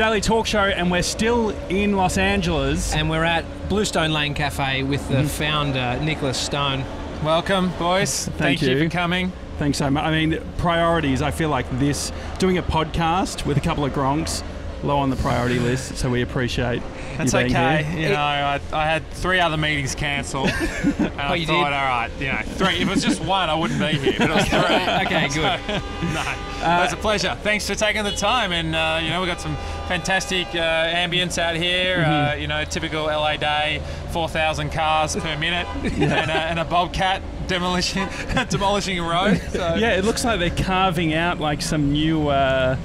Daily Talk Show, and we're still in Los Angeles. And we're at Bluestone Lane Cafe with the mm-hmm. founder, Nicholas Stone. Welcome, boys. Thank, you. you for coming. Thanks so much. I mean, priorities. I feel like this doing a podcast with a couple of gronks low on the priority list, so we appreciate That's you being okay. here. You know, I, I had three other meetings cancelled. and I you thought, did? all right, you know, three. If it was just one, I wouldn't be here. But it was three. Okay, good. no, it was a pleasure. Thanks for taking the time. And uh, you know, we've got some fantastic uh, ambience out here. Uh, you know, typical LA day, 4,000 cars per minute, and, a, and a bobcat demolishing demolishing a road. So. Yeah, it looks like they're carving out like some new uh,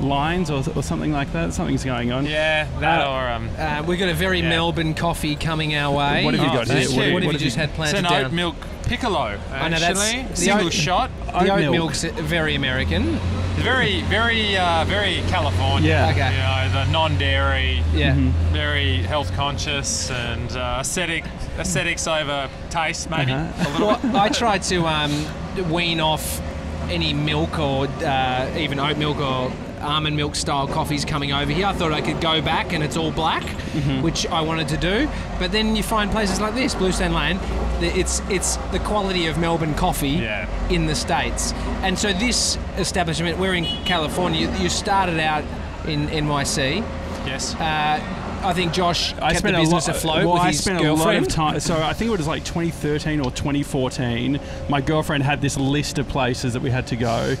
lines or, or something like that. Something's going on. Yeah, that Uh, or um, Uh, we've got a very Yeah. Melbourne coffee coming our way. What have you Oh, got thank here? you. What, What, what have you have just had it's planted an down? oat milk piccolo. I know that's the single oat- shot. Oat the oat milk. milk's very American. Very, very, uh, very California. Yeah. Okay. You know, the non-dairy, Yeah. very health conscious, and uh, aesthetic, aesthetics over taste, maybe Uh-huh. a little Well, bit. I try to um, wean off any milk or uh, even oat milk or almond milk style coffees coming over here. I thought I could go back and it's all black, Mm-hmm. which I wanted to do. But then you find places like this, Bluestone Lane. th- It's it's the quality of Melbourne coffee Yeah. in the states. And so this establishment, we're in California. You started out in NYC. Yes. Uh, I think Josh I kept spent the business a lot, afloat well, with I his spent girlfriend. a lot of time. So I think it was like 2013 or 2014. My girlfriend had this list of places that we had to go,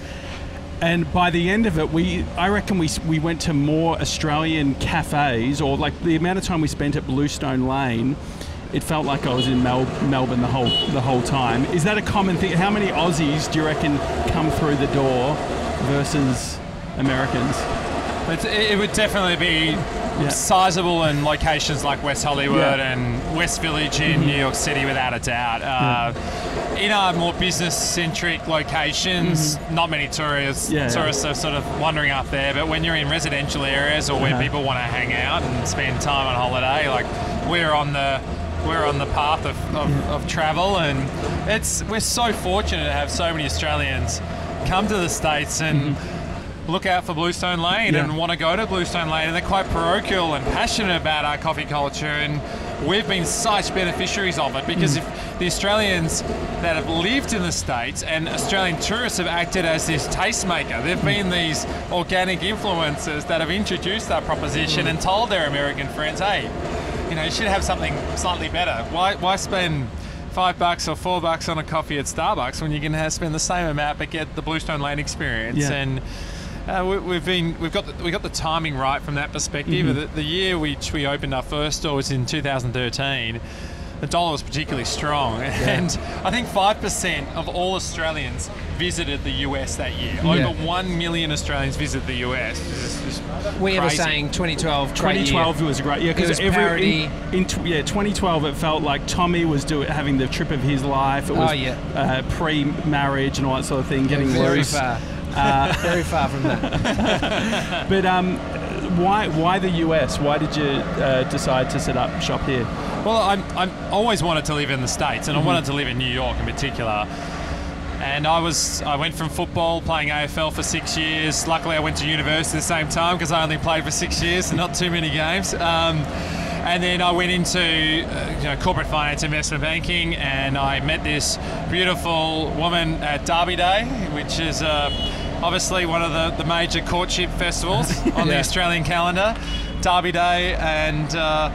and by the end of it, we I reckon we we went to more Australian cafes, or like the amount of time we spent at Bluestone Lane. It felt like I was in Mel- Melbourne the whole the whole time. Is that a common thing? How many Aussies do you reckon come through the door versus Americans? But it, would definitely be sizable in locations like West Hollywood Yeah. Mm-hmm. and West Village in New York City, without a doubt. Uh, In our more business-centric locations, not many tourists Mm-hmm. Yeah, yeah. tourists are sort of wandering up there. But when you're in residential areas or where Uh-huh. people want to hang out and spend time on holiday, like we're on the we're on the path of, of, of travel, and it's we're so fortunate to have so many Australians come to the states and look out for Bluestone Lane Yeah. and want to go to Bluestone Lane, and they're quite parochial and passionate about our coffee culture, and we've been such beneficiaries of it because if the Australians that have lived in the States and Australian tourists have acted as this tastemaker, they've been these organic influencers that have introduced our proposition and told their American friends, hey, you know, you should have something slightly better. Why, why spend five bucks or four bucks on a coffee at Starbucks when you can have, spend the same amount but get the Bluestone Lane experience? Yeah. And uh, we, we've been we've got the, we got the timing right from that perspective. Mm-hmm. The, the year which we opened our first store was in 2013. The dollar was particularly strong, and I think five percent of all Australians visited the US that year. Yeah. Over one million Australians visited the US. It's we have a saying 2012 great year. 2012 was a great. year because every parody. in, in tw- yeah 2012 it felt like Tommy was doing having the trip of his life. It was Oh, yeah. uh, pre-marriage and all that sort of thing, getting very loose. far. Uh, very far from that. But um, why why the US? Why did you uh, decide to set up shop here? Well, I'm, I'm always wanted to live in the States, and I wanted to live in New York in particular. And I was I went from football playing AFL for six years. Luckily, I went to university at the same time because I only played for six years, so not too many games. Um, and then I went into uh, you know, corporate finance, investment banking, and I met this beautiful woman at Derby Day, which is uh, obviously one of the, the major courtship festivals on the Australian calendar. Derby Day, and uh,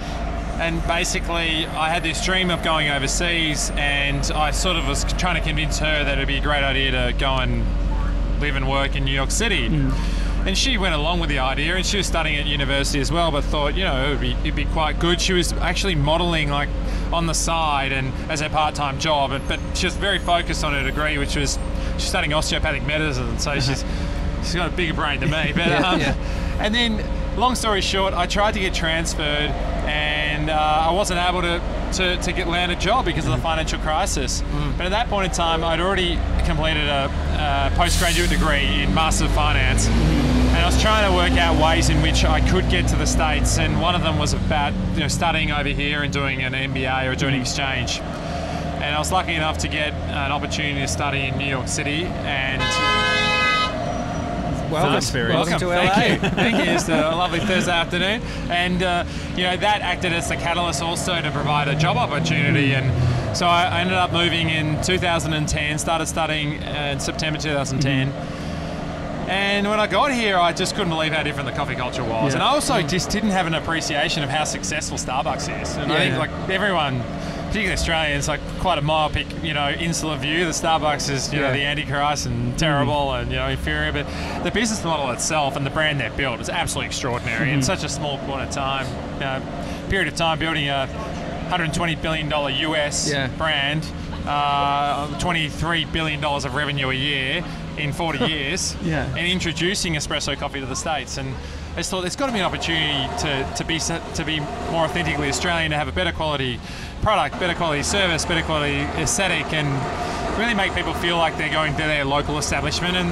and basically I had this dream of going overseas, and I sort of was trying to convince her that it'd be a great idea to go and live and work in New York City. And she went along with the idea, and she was studying at university as well, but thought, you know, it'd be, it'd be quite good. She was actually modelling like on the side and as a part-time job, but, but she was very focused on her degree, which was she's studying osteopathic medicine, so she's she's got a bigger brain than me. But Yeah, um, yeah. and then, long story short, I tried to get transferred, and uh, I wasn't able to, to, to get land a job because of the financial crisis. But at that point in time, I'd already completed a, uh postgraduate degree in Master of Finance, and I was trying to work out ways in which I could get to the States. And one of them was about you know studying over here and doing an MBA or doing an exchange. And I was lucky enough to get an opportunity to study in New York City, and Welcome. full experience. Welcome to Thank you. Thank you. It's a lovely Thursday afternoon. And, uh, you know, that acted as the catalyst also to provide a job opportunity. And so I I ended up moving in 2010, started studying uh, in September 2010. And when I got here, I just couldn't believe how different the coffee culture was. Yeah. And I also just didn't have an appreciation of how successful Starbucks is. And I think, like, everyone, particularly Australians, like quite a myopic, you know, insular view. The Starbucks is, you know, the Antichrist and terrible and, you know, inferior. But the business model itself and the brand they've built is absolutely extraordinary in such a small point of time, uh, period of time, building a $120 billion US Yeah. brand, uh, $23 billion of revenue a year in 40 years, Yeah. and introducing espresso coffee to the States. And I just thought there's got to be an opportunity to, to, be, to be more authentically Australian, to have a better quality product, better quality service, better quality aesthetic, and really make people feel like they're going to their local establishment. And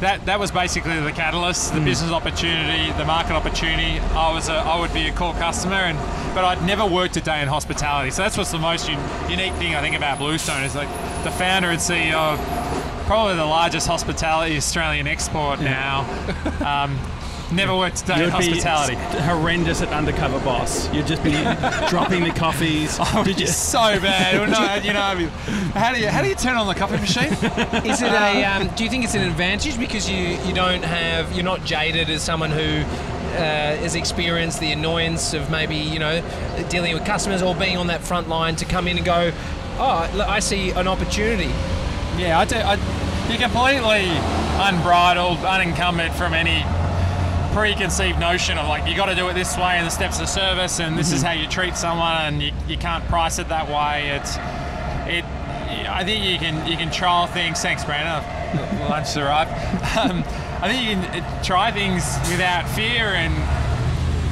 that that was basically the catalyst, the hmm. business opportunity, the market opportunity. I was a, I would be a core customer, and but I'd never worked a day in hospitality. So that's what's the most un- unique thing I think about Bluestone is like the founder and CEO of probably the largest hospitality Australian export now. Um, never worked a day in You'd be hospitality. horrendous at undercover boss. You'd just be dropping the coffees. Did you? so bad. Well, no, you know, I mean, how do you how do you turn on the coffee machine? Is it a? Um, do you think it's an advantage because you you don't have you're not jaded as someone who uh, has experienced the annoyance of maybe you know dealing with customers or being on that front line to come in and go, oh, look, I see an opportunity. Yeah, I do. I, you're completely unbridled, unencumbered from any preconceived notion of like you got to do it this way and the steps of service and this is how you treat someone and you, you can't price it that way. It's it. I think you can you can trial things. Thanks, Brandon. Lunch arrived. Um, I think you can uh, try things without fear and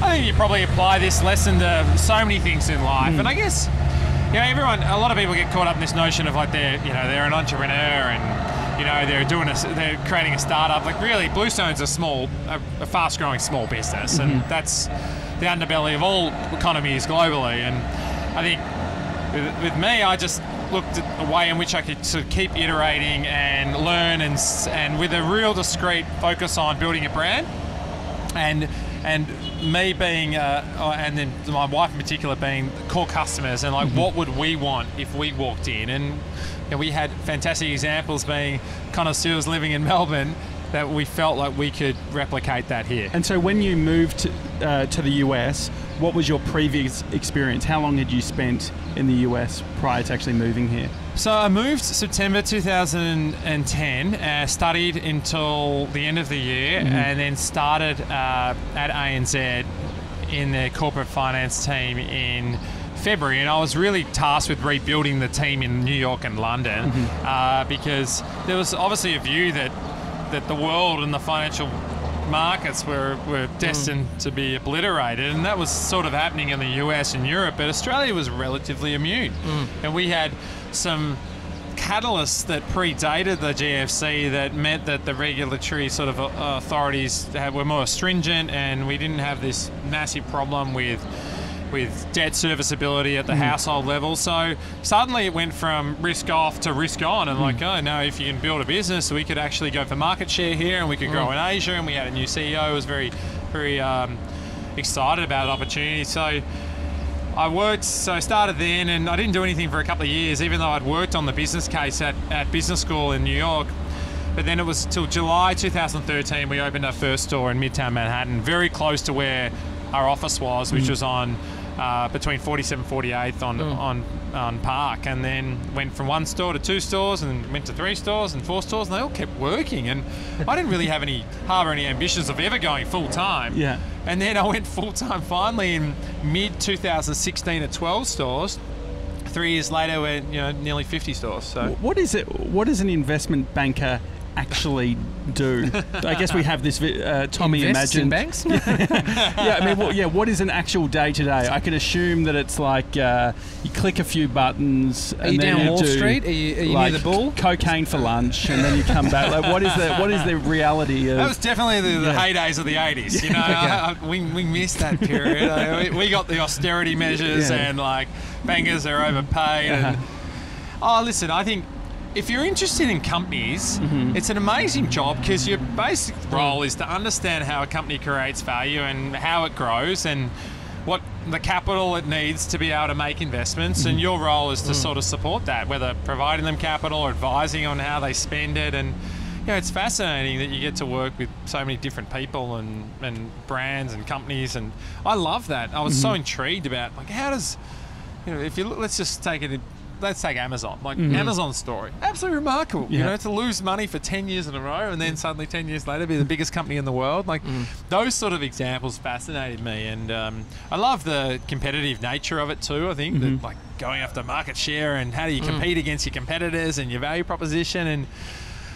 I think you probably apply this lesson to so many things in life. And I guess, you know, everyone, a lot of people get caught up in this notion of like they're, you know, they're an entrepreneur and, you know, they're doing a, they're creating a startup. Like really, Bluestone's a small, a, a fast-growing small business, and mm-hmm. that's the underbelly of all economies globally. And I think with, with me, I just looked at a way in which I could sort of keep iterating and learn, and and with a real discrete focus on building a brand and and me being uh, uh, and then my wife in particular being core customers and like what would we want if we walked in and you know, we had fantastic examples being connoisseurs living in Melbourne that we felt like we could replicate that here. And so when you moved uh, to the US, what was your previous experience? How long had you spent in the US prior to actually moving here? So I moved September 2010, uh, studied until the end of the year, and then started uh, at ANZ in their corporate finance team in February. And I was really tasked with rebuilding the team in New York and London uh, because there was obviously a view that that the world and the financial markets were, were destined to be obliterated, and that was sort of happening in the US and Europe, but Australia was relatively immune. Hmm. And we had some catalysts that predated the GFC that meant that the regulatory sort of authorities had, were more stringent, and we didn't have this massive problem with with debt serviceability at the hmm. household level. So suddenly it went from risk off to risk on, and like, hmm. oh no, if you can build a business, we could actually go for market share here, and we could grow hmm. in Asia. And we had a new CEO who was very, very um, excited about the opportunity. So. I worked, so I started then, and I didn't do anything for a couple of years, even though I'd worked on the business case at, at business school in New York. But then it was till July 2013 we opened our first store in Midtown Manhattan, very close to where our office was, which was on uh, between 47 and 48th on, on on Park, and then went from one store to two stores, and went to three stores and four stores, and they all kept working. And I didn't really have any harbour any ambitions of ever going full time. Yeah. And then I went full time finally in mid 2016 at 12 stores. Three years later, we're you know nearly 50 stores. So What is it? What does an investment banker actually do? I guess we have this. Uh, Tommy Invests in imagined. banks. yeah, I mean, what, yeah. What is an actual day to day? I can assume that it's like uh, you click a few buttons. Are and you then down you Wall do, Street? Are you, are you like near the bull? Cocaine for lunch, and then you come back. Like, what is the what is the reality of? that was definitely the, the Yeah. heydays of the 80s. You know, I- I- we, we missed that period. I- we, we got the austerity measures Yeah. and like bankers are overpaid. And, Uh-huh. oh, listen, I think if you're interested in companies, mm-hmm. it's an amazing job because your basic role is to understand how a company creates value and how it grows and what the capital it needs to be able to make investments. And mm-hmm. your role is to mm. sort of support that, whether providing them capital or advising on how they spend it. And you know, it's fascinating that you get to work with so many different people and, and brands and companies. And I love that. I was so mm-hmm. intrigued about like how does you know if you look, let's just take it. Let's take Amazon, like Amazon's story. Absolutely remarkable. You know, to lose money for 10 years in a row and then suddenly 10 years later be the biggest company in the world. Like, those sort of examples fascinated me. And um, I love the competitive nature of it too. I think that, like, going after market share and how do you compete against your competitors and your value proposition. And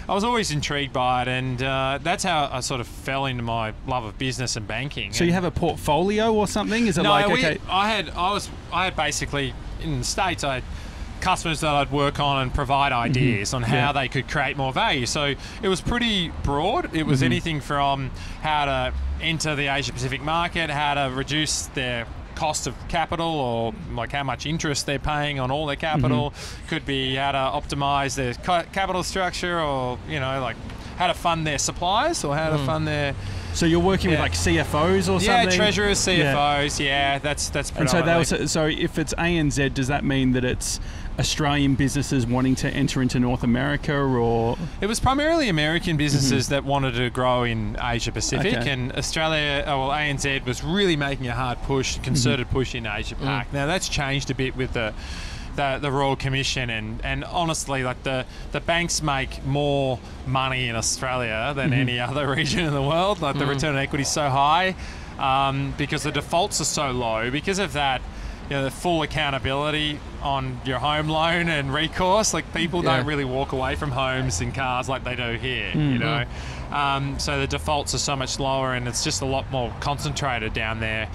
I was always intrigued by it. And uh, that's how I sort of fell into my love of business and banking. So you have a portfolio or something? Is it no, like we, okay? I had I was I had basically in the states I had customers that I'd work on and provide ideas on how Mm-hmm. Yeah. they could create more value. So it was pretty broad. It was Mm-hmm. anything from how to enter the Asia Pacific market, how to reduce their cost of capital or like how much interest they're paying on all their capital Mm-hmm. could be how to optimize their capital structure or you know like how to fund their suppliers or how to fund their So you're working Yeah. with like CFOs or yeah something? Yeah, treasurers CFOs yeah, that's that's And so they also, so if it's ANZ, does that mean that it's Australian businesses wanting to enter into North America or? It was primarily American businesses mm-hmm. that wanted to grow in Asia Pacific, Okay. and Australia, oh, well, ANZ was really making a hard push, mm-hmm. concerted push in Asia mm. Pac. Now that's changed a bit with the. The, the Royal Commission and, and honestly like the, the banks make more money in Australia than mm-hmm. any other region in the world. Like the return on equity is so high um, because the defaults are so low. Because of that know the full accountability on your home loan and recourse like people Yeah. don't really walk away from homes and cars like they do here, you mm-hmm. know. Um, so the defaults are so much lower, and it's just a lot more concentrated down there.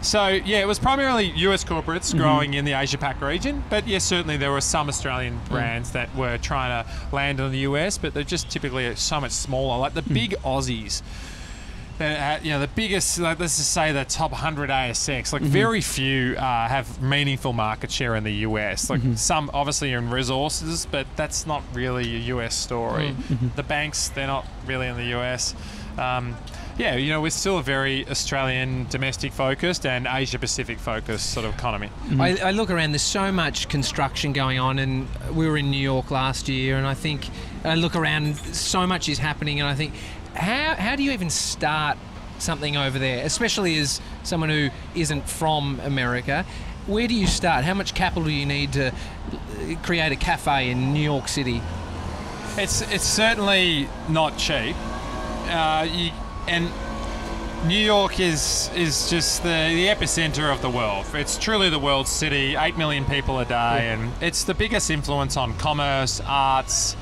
So yeah, it was primarily US corporates mm-hmm. growing in the Asia Pac region, but yes, certainly there were some Australian mm. brands that were trying to land in the US, but they're just typically so much smaller. Like the mm. big Aussies, that had, uh, you know the biggest like let's just say the top 100 ASX like mm-hmm. very few uh, have meaningful market share in the US like mm-hmm. some obviously are in resources but that's not really a US story. Mm-hmm. The banks they're not really in the US um, yeah you know we're still a very Australian domestic focused and Asia Pacific focused sort of economy. I, I look around. There's so much construction going on, and we were in New York last year, and I think I look around. So much is happening, and I think, how how do you even start something over there, especially as someone who isn't from America? Where do you start? How much capital do you need to uh, create a cafe in New York City? It's it's certainly not cheap, uh, you, and New York is is just the, the epicenter of the world. It's truly the world's city. Eight million people a day, and it's the biggest influence on commerce, arts,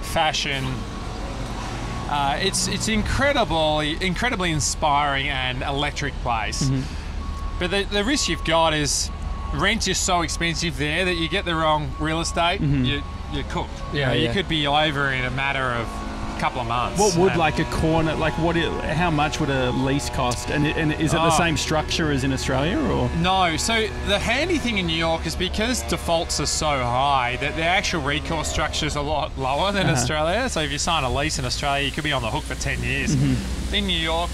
fashion. Uh, it's it's incredibly incredibly inspiring and electric place. But the, the risk you've got is rent is so expensive there that you get the wrong real estate, you, you're cooked. You Yeah, you could be over in a matter of couple of months. what would And- like a corner like what? i- how much would a lease cost? And, it- and is it the Oh. same structure as in Australia or? No, so the handy thing in New York is because defaults are so high that the actual recourse structure is a lot lower than Uh-huh. Australia. So if you sign a lease in Australia, you could be on the hook for 10 years. Mm-hmm. In New York,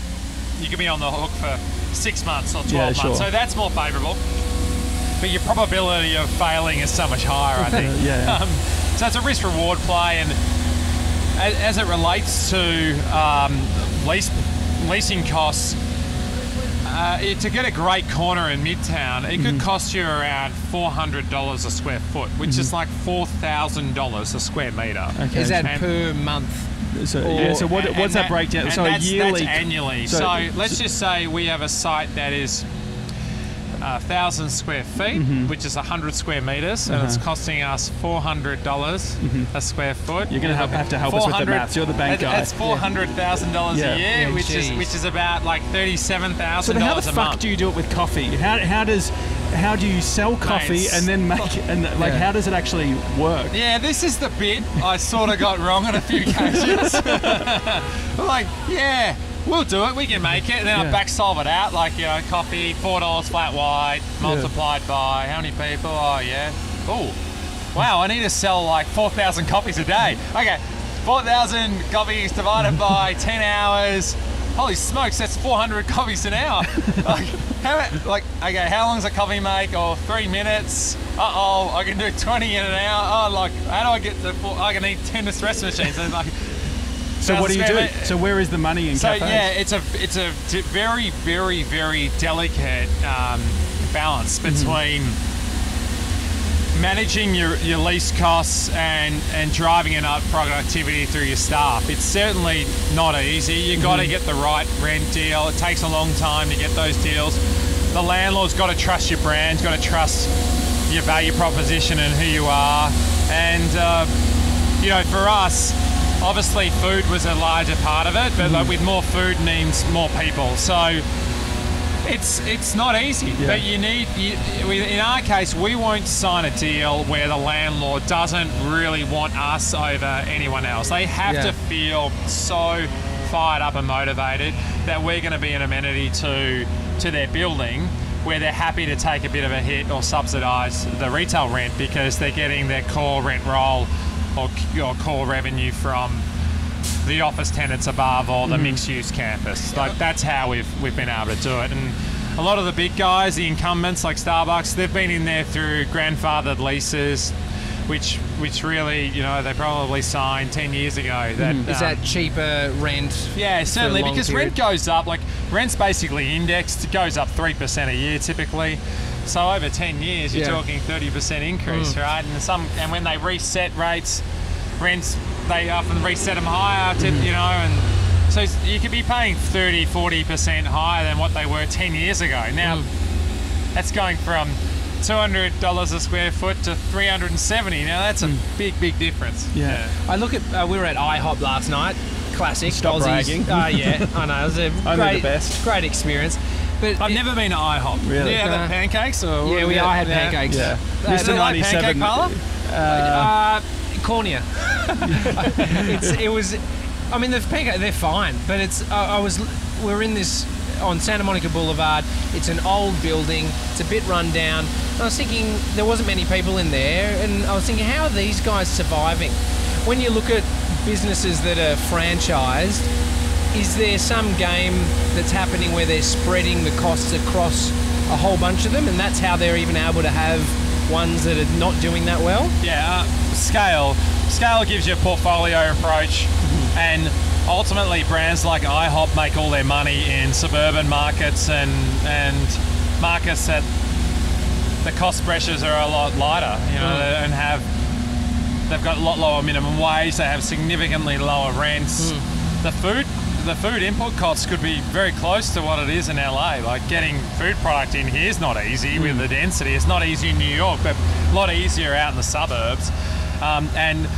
you could be on the hook for six months or 12 Yeah, months. sure. So that's more favourable. But your probability of failing is so much higher, I think. Yeah. Um, so it's a risk reward play, and as, as it relates to um, lease leasing costs, uh, to get a great corner in Midtown, it Mm-hmm. could cost you around four hundred dollars a square foot, which is like four thousand dollars a square meter. Mm-hmm. Okay. Is that And- per month? So, Or- yeah, so what, And what's that, breakdown? So that's, yearly that's annually. so- So, let's just say we have a site that is a thousand square feet, Mm-hmm. which is hundred square meters, and it's costing us four hundred dollars a square foot. Mm-hmm. You're gonna have- have to help us with the 400 maths. You're the bank that- guy. That's four hundred thousand dollars Yeah. a year, Yeah, which is which is about like thirty-seven So thousand then how the fuck month. do you do it with coffee? How, how does how do you sell coffee it's- and then make and like Yeah. how does it actually work? Yeah, this is the bit I sort of got wrong on a few occasions. Like, yeah, we'll do it. We can make it. And then I back solve it out. Like, you know, coffee, four dollars flat white, multiplied by how many people? Oh, yeah. Oh, wow, I need to sell like 4,000 copies a day. Okay, 4,000 copies divided by 10 hours. Holy smokes, that's 400 copies an hour. like, how, like, okay, how long does a coffee make? Or three minutes? Uh oh, I can do 20 in an hour. Oh, like, how do I get to? Four, I can need 10 espresso machines. And like, So what do you do? So where is the money in so cafes? yeah, it's a it's a very very very delicate um, balance Mm-hmm. between managing your, your lease costs and and driving enough productivity through your staff. It's certainly not easy. You got Mm-hmm. to get the right rent deal. It takes a long time to get those deals. The landlord's got to trust your brand. Got to trust your value proposition and who you are. And uh, you know, for us, obviously food was a larger part of it, but like mm. with more food means more people. So it's it's not easy, but you need. You, in our case, we won't sign a deal where the landlord doesn't really want us over anyone else. They have Yeah. to feel so fired up and motivated that we're going to be an amenity to to their building where they're happy to take a bit of a hit or subsidise the retail rent because they're getting their core rent roll or, or core revenue from the office tenants above or the mixed use campus. Like that's how we've we've been able to do it. And a lot of the big guys, the incumbents like Starbucks, they've been in there through grandfathered leases, which which really, you know, they probably signed ten years ago. That Is um, that cheaper rent? yeah, certainly because period? rent goes up. Like rent's basically indexed. It goes up three percent a year typically. So over ten years, you're Yeah. talking thirty percent increase, Mm. right? And some, and when they reset rates, rents they often reset them higher, to, Mm-hmm. you know, and so you could be paying 30, 40 percent higher than what they were ten years ago. Now, Mm. that's going from. $200 a square foot to 370 now that's a Mm. big big difference Yeah. I look at. Uh, we were at IHOP last night. Classic. Stop Aussies. bragging. Uh, yeah, I know. It was a great, the best. great experience. But I've it- never been to IHOP. Really? Yeah, No. the pancakes or Yeah, we. I had Yeah. pancakes. Yeah. Uh, Mr. it like 97. pancake parlor? Uh, cornea. it's, it was. I mean, the pancake they're fine, but it's. I I was. We're in this on Santa Monica Boulevard. It's an old building. It's a bit run down. And I was thinking there wasn't many people in there, and I was thinking, how are these guys surviving? When you look at businesses that are franchised, is there some game that's happening where they're spreading the costs across a whole bunch of them, and that's how they're even able to have ones that are not doing that well? Yeah, uh, scale. Scale gives you a portfolio approach, and ultimately brands like IHOP make all their money in suburban markets and and markets that the cost pressures are a lot lighter, you know, Mm. and have they've got a lot lower minimum wage. They have significantly lower rents. The food. The food input costs could be very close to what it is in LA. Like getting food product in here is not easy hmm. with the density. It's not easy in New York, but a lot easier out in the suburbs. Um, and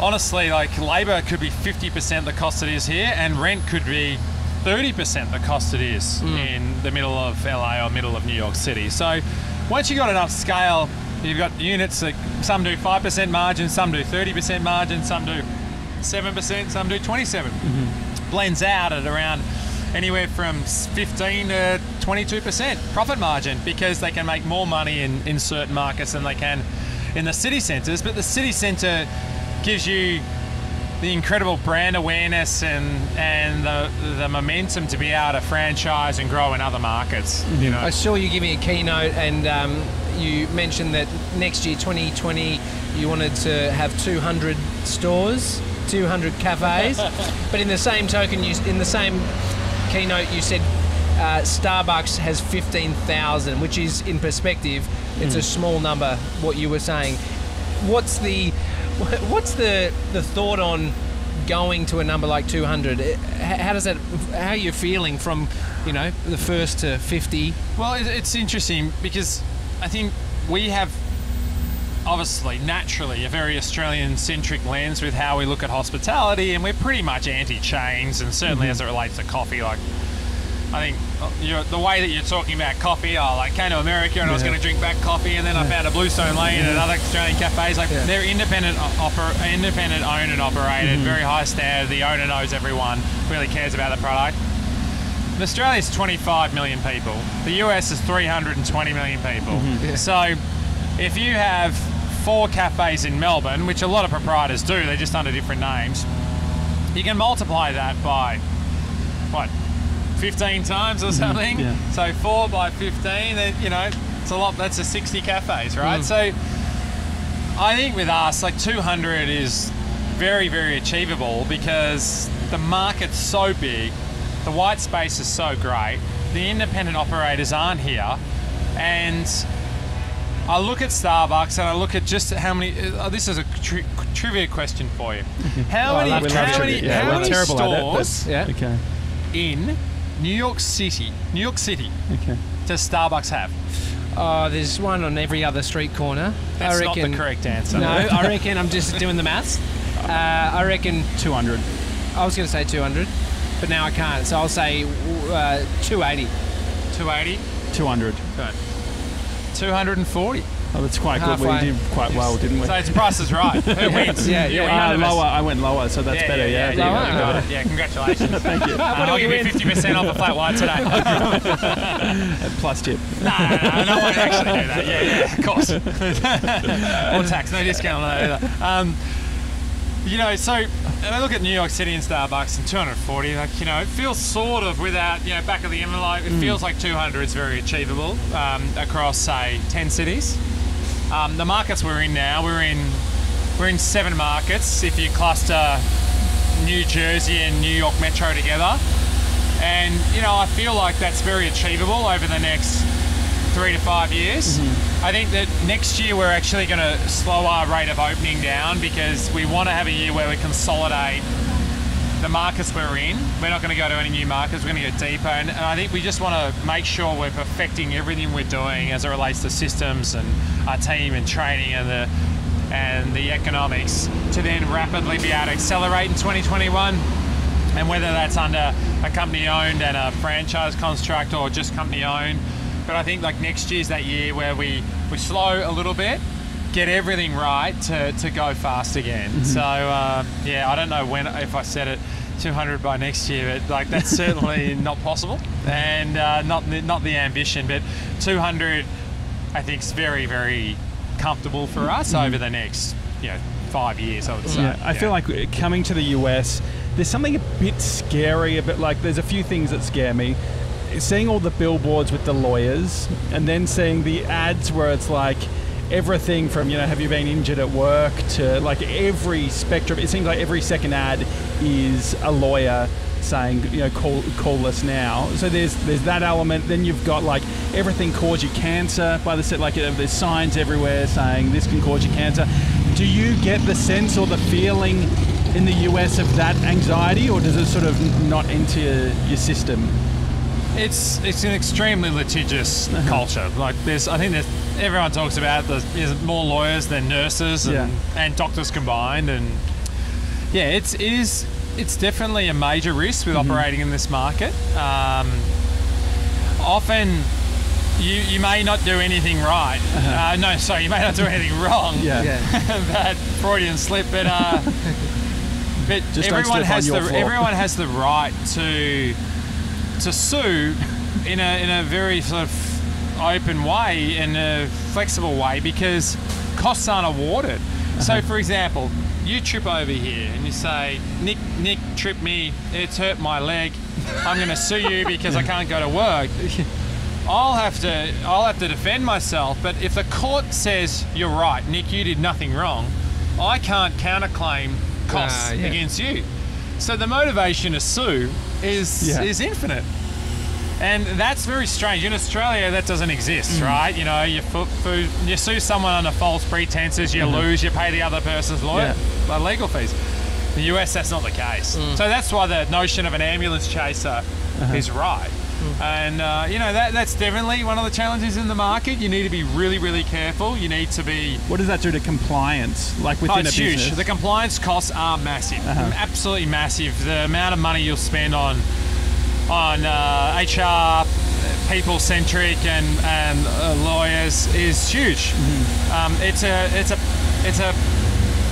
honestly, like labor could be 50% the cost it is here, and rent could be 30% the cost it is hmm. in the middle of LA or middle of New York City. So once you've got enough scale, you've got units that some do 5% margin, some do 30% margin, some do 7%, some do 27 mm-hmm. Blends out at around anywhere from 15 to 22% profit margin because they can make more money in, in certain markets than they can in the city centres. But the city centre gives you the incredible brand awareness and and the the momentum to be able to franchise and grow in other markets. You know, I saw you give me a keynote, and um, you mentioned that next year, 2020, you wanted to have 200 stores, 200 cafes. but in the same token, you in the same keynote, you said uh, Starbucks has 15,000, which is in perspective, it's a small number. What you were saying. What's the what's the the thought on going to a number like 200? How does that? How are you feeling from you know the first to 50? Well, it's interesting because I think we have obviously naturally a very Australian centric lens with how we look at hospitality, and we're pretty much anti chains, and certainly mm-hmm. as it relates to coffee. Like, I think uh, you're, the way that you're talking about coffee, I like came to America and I was going to drink back coffee, and then I found a Bluestone Lane and other Australian cafes. Like Yeah. they're independent, uh, oper- independent owned and operated, mm-hmm. very high standard. The owner knows everyone, really cares about the product. Australia's 25 million people. The US is 320 million people. Mm-hmm. So if you have four cafes in Melbourne, which a lot of proprietors do, they're just under different names. You can multiply that by what, 15 times or something. yeah. So four by 15, then, you know, it's a lot. That's a 60 cafes, right? Mm. So I think with us, like 200 is very, very achievable because the market's so big, the white space is so great, the independent operators aren't here, and I look at Starbucks and I look at just how many. Uh, this is a tri- trivia question for you. How Oh, many? love We love how trivia. many, Yeah, how many terrible at it, but- stores Yeah. Okay. in New York City, New York City, Okay. does Starbucks have? Oh, there's one on every other street corner. That's I not the correct answer. No, I reckon I'm just doing the maths. Uh, I reckon 200. I was going to say 200, but now I can't. So I'll say uh, 280. 280, 200. 240. Oh, that's quite good. We did quite well, didn't we? So it's Price is Right. Who wins? Yeah, You yeah. win. Uh, None of us. lower. I went lower, so that's Yeah, better. yeah, Yeah. yeah, Lower? you got it. Yeah, congratulations. Thank you. Uh, I'll give you win? 50% off a flat white today. no, Plus tip. no, no, no, I won't actually do that. Yeah, yeah, of course. or tax, no discount on that either. Um, you know, so and I look at New York City and Starbucks and 240, like, you know, it feels sort of without, you know, back of the envelope, it feels like 200 is very achievable um, across, say, 10 cities. Um, the markets we're in now, we're in we're in seven markets if you cluster New Jersey and New York Metro together. And you know, I feel like that's very achievable over the next three to five years. I think that next year we're actually going to slow our rate of opening down because we want to have a year where we consolidate the markets we're in. We're not going to go to any new markets. We're going to go deeper, and, and I think we just want to make sure we're perfecting everything we're doing as it relates to systems and our team and training and the and the economics to then rapidly be able to accelerate in 2021. And whether that's under a company owned and a franchise construct or just company owned, but I think like next year's that year where we we slow a little bit get everything right to, to go fast again. So uh, yeah, I don't know when if I said it 200 by next year, but like that's certainly not possible and uh, not the, not the ambition. But 200, I think is very very comfortable for us over the next you know five years. I would say. Yeah, I feel like coming to the US, there's something a bit scary, a bit like there's a few things that scare me. Seeing all the billboards with the lawyers, and then seeing the ads where it's like everything from you know have you been injured at work to like every spectrum. It seems like every second ad is a lawyer saying you know call call us now. So there's there's that element. Then you've got like everything cause you cancer by the set like there's signs everywhere saying this can cause you cancer. Do you get the sense or the feeling in the US of that anxiety, or does it sort of not enter your system? It's it's an extremely litigious Uh-huh. culture. Like there's, I think there's everyone talks about there's, there's more lawyers than nurses and, Yeah. and doctors combined, and yeah, it's it is it's definitely a major risk Mm-hmm. with operating in this market. Um, often. You, you may not do anything right. uh no, sorry, you may not do anything wrong. Uh-huh. Yeah. that Freudian slip, but uh, but Just everyone has the floor. everyone has the right to to sue in a in a very sort of open way, in a flexible way, because costs aren't awarded. So, Uh-huh. for example, you trip over here and you say, Nick, Nick tripped me. It's hurt my leg. I'm going to sue you because I can't go to work. I'll have to I'll have to defend myself. But if the court says you're right, Nick, you did nothing wrong, I can't counterclaim costs Ah, yeah. against you. So the motivation to sue is Yeah. is infinite. And that's very strange. In Australia, that doesn't exist, Mm. right? You know, you, you sue someone under false pretenses, you lose, you pay the other person's lawyer uh, legal fees. In the US, that's not the case. So that's why the notion of an ambulance chaser is right. And uh, you know that that's definitely one of the challenges in the market. You need to be really, really careful. You need to be What does that do to compliance, like Oh, within it's a huge. The compliance costs are massive, Uh-huh. absolutely massive. The amount of money you'll spend on on uh, HR, people centric, and and uh, lawyers is huge. Mm-hmm. Um, it's a it's a it's a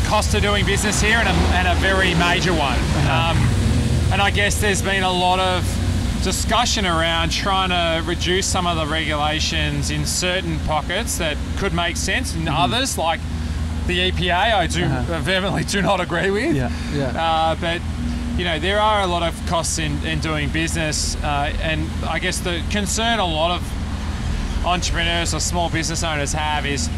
cost of doing business here, and a, and a very major one. Uh-huh. Um, and I guess there's been a lot of discussion around trying to reduce some of the regulations in certain pockets that could make sense, and others like the EPA, I do Uh-huh. vehemently do not agree with. Yeah. Yeah. Uh, but you know there are a lot of costs in, in doing business, uh, and I guess the concern a lot of entrepreneurs or small business owners have is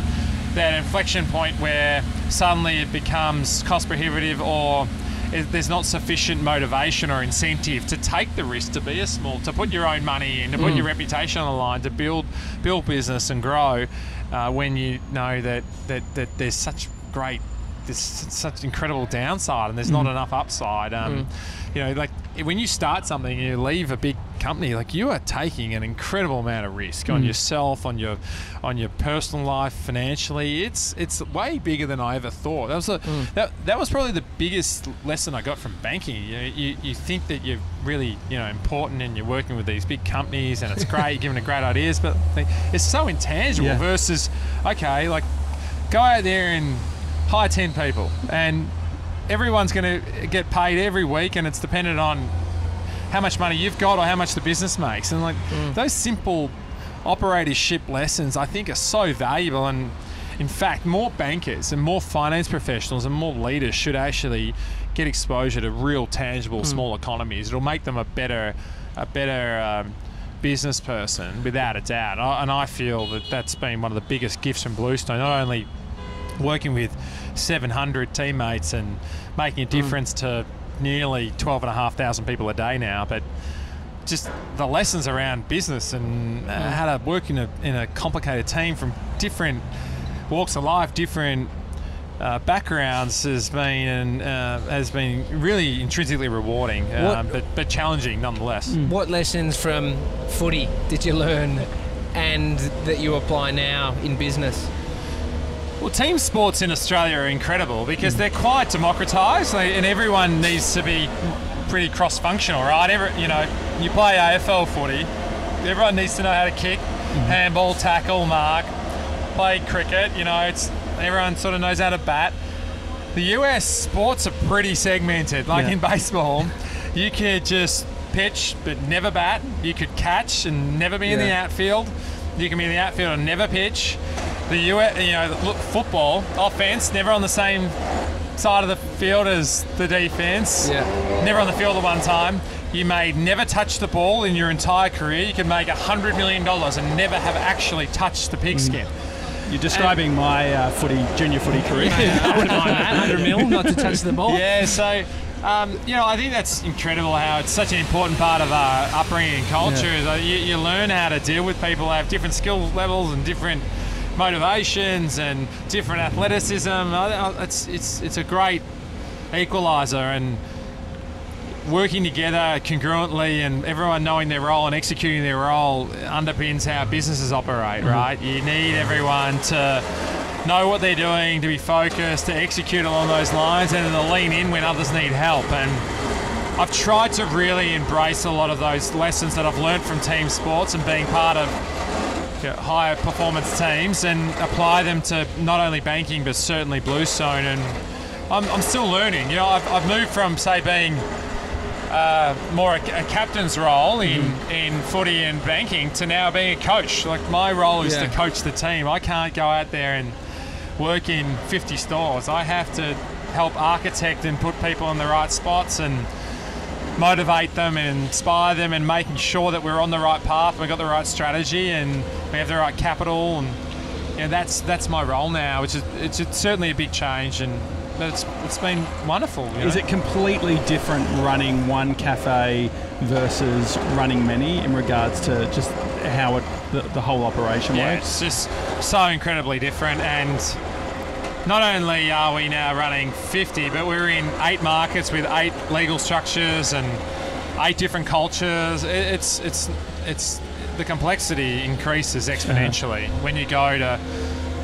that inflection point where suddenly it becomes cost prohibitive or there's not sufficient motivation or incentive to take the risk to be a small to put your own money in to put your reputation on the line to build build business and grow uh, when you know that, that that there's such great there's such incredible downside and there's not enough upside. Um, you know like when you start something you leave a big company like you are taking an incredible amount of risk on hmm. yourself on your on your personal life financially. It's it's way bigger than I ever thought. That was a, hmm. that, that was probably the biggest lesson I got from banking. You, know, you you think that you're really you know important and you're working with these big companies and it's great you're giving it great ideas but it's so intangible Yeah. versus okay like go out there and hire 10 people and everyone's going to get paid every week and it's dependent on how much money you've got or how much the business makes. And like mm. those simple operatorship lessons i think are so valuable. And in fact more bankers and more finance professionals and more leaders should actually get exposure to real tangible mm. small economies. It'll make them a better a better um, business person without a doubt. And i feel that that's been one of the biggest gifts from bluestone not only working with 700 teammates and making a mm. difference to nearly 12,500 people a day now, but just the lessons around business and uh, how to work in a, in a complicated team from different walks of life, different uh, backgrounds has been uh, has been really intrinsically rewarding, um, but but challenging nonetheless. What lessons from footy did you learn and that you apply now in business? Well, team sports in Australia are incredible because they're quite democratised, and everyone needs to be pretty cross-functional, right? Every, you know, you play AFL footy, everyone needs to know how to kick, mm-hmm. handball, tackle, mark, play cricket. You know, it's everyone sort of knows how to bat. The US sports are pretty segmented. Like Yeah. in baseball, you could just pitch but never bat. You could catch and never be in the outfield. You can be in the outfield and never pitch. The US, you know, look, football offense never on the same side of the field as the defense. Yeah. Never on the field at one time. You may never touch the ball in your entire career. You can make a hundred million dollars and never have actually touched the pigskin. You're describing my uh, footy, junior footy career. I wouldn't mind that. 100 mil, not to touch the ball. Yeah, so um, you know, I think that's incredible how it's such an important part of our upbringing and culture. Yeah. You, you learn how to deal with people who have different skill levels and different motivations and different athleticism. It's it's it's a great equalizer and working together congruently and everyone knowing their role and executing their role underpins how businesses operate, mm-hmm. right? You need everyone to know what they're doing, to be focused, to execute along those lines, and then to lean in when others need help. And I've tried to really embrace a lot of those lessons that I've learned from team sports and being part of know, higher performance teams and apply them to not only banking but certainly Bluestone. And I'm, I'm still learning. You know, I've, I've moved from say being uh, more a, a captain's role in, in footy and banking to now being a coach. Like my role is Yeah. to coach the team. I can't go out there and work in 50 stores. I have to help architect and put people in the right spots and motivate them and inspire them and making sure that we're on the right path, we've got the right strategy and we have the right capital and you know, that's that's my role now, which is it's, it's certainly a big change and but it's it's been wonderful. you Is it completely different running one cafe versus running many in regards to just how it the, the whole operation Yeah, works? it's just so incredibly different. And not only are we now running 50, but we're in eight markets with eight legal structures and eight different cultures. It's it's it's the complexity increases exponentially when you go to